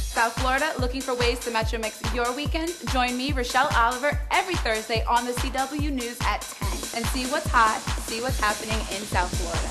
South Florida, looking for ways to Metromix your weekend? Join me, Rochelle Oliver, every Thursday on the CW News at 10 and see what's hot, see what's happening in South Florida.